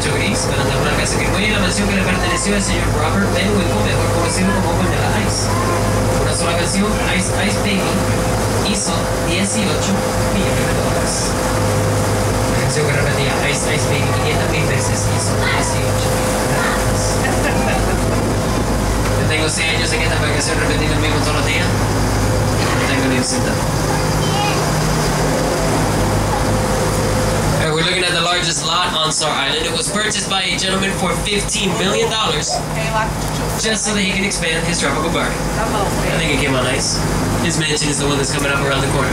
techo gris, ganando una casa que fue la mansión que le perteneció al señor Robert Benwickle, mejor conocido como Vanilla Ice. Una sola canción, Ice Ice Baby, hizo 18 largest lot on Star Island. It was purchased by a gentleman for $15 million just so that he can expand his tropical garden. I think it came out nice. His mansion is the one that's coming up around the corner.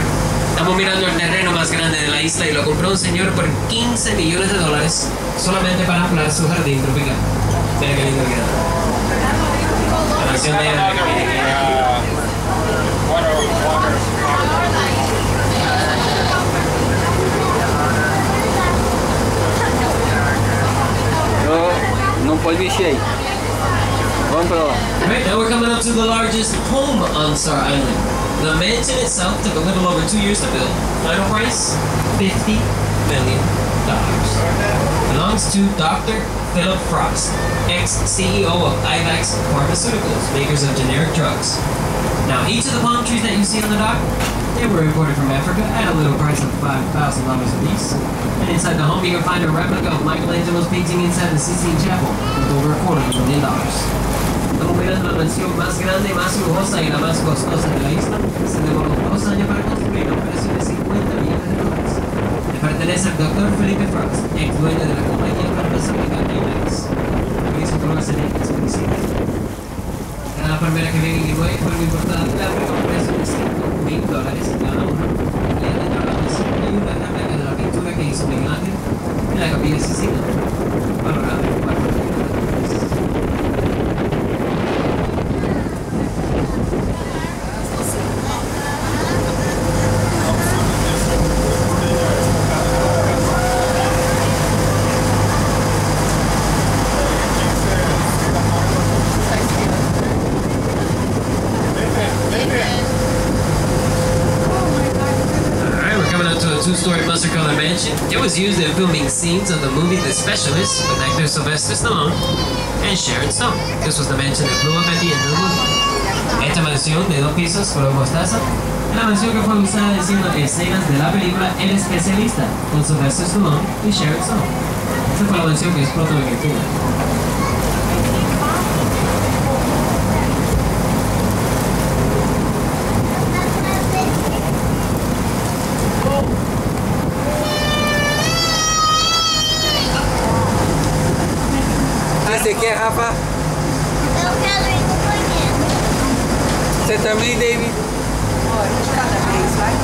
Estamos mirando el terreno más grande de la isla y lo compró un señor por 15 millones de dólares solamente para ampliar su jardín tropical. Mira qué lindo queda. La mansión de não pode mexer aí. Vamos pra lá. Right, now we're coming up to the largest home on Star Island. The mansion itself took a little over two years to build. Final price, $50 million. Belongs to Dr. Philip Frost, ex-CEO of IVAX Pharmaceuticals, makers of generic drugs. Now, each of the palm trees that you see on the dock, they were imported from Africa at a little price of $5,000 a piece. And inside the home, you can find a replica of Michelangelo's painting inside the Sistine Chapel with over a quarter of a million dollars. Estamos mirando la mansión más grande, más lujosa y la más costosa de la isla. Se demoró dos años para construir un precio de 50 millones de dólares. Le pertenece al Dr. Felipe Frost, ex dueño de la compañía farmacéutica Amex. Que hizo drogas genéricas medicinas. Cada palmera que viene en Higüey fue muy importante, la abrió a un precio de 5 mil dólares cada una. Y adentro de la mansión hay una réplica de la pintura que hizo Miguel Ángel en la capilla Sixtina, valorada en 4 millones de dólares. Alright, we're coming up to a two-story mustard-colored mansion. It was used in filming scenes of the movie The Specialist with actor Sylvester Stallone and Sharon Stone. This was the mansion that blew up at the end of the movie. Esta mansión de dos pisos color mostaza es la mansión que fue usada haciendo escenas de la película El Especialista con Sylvester Stallone y Sharon Stone. Esta fue la mansión que explotó en el você quer, Rafa? Eu quero ir no banheiro. Você também, David? Olha, de cada vez, vai.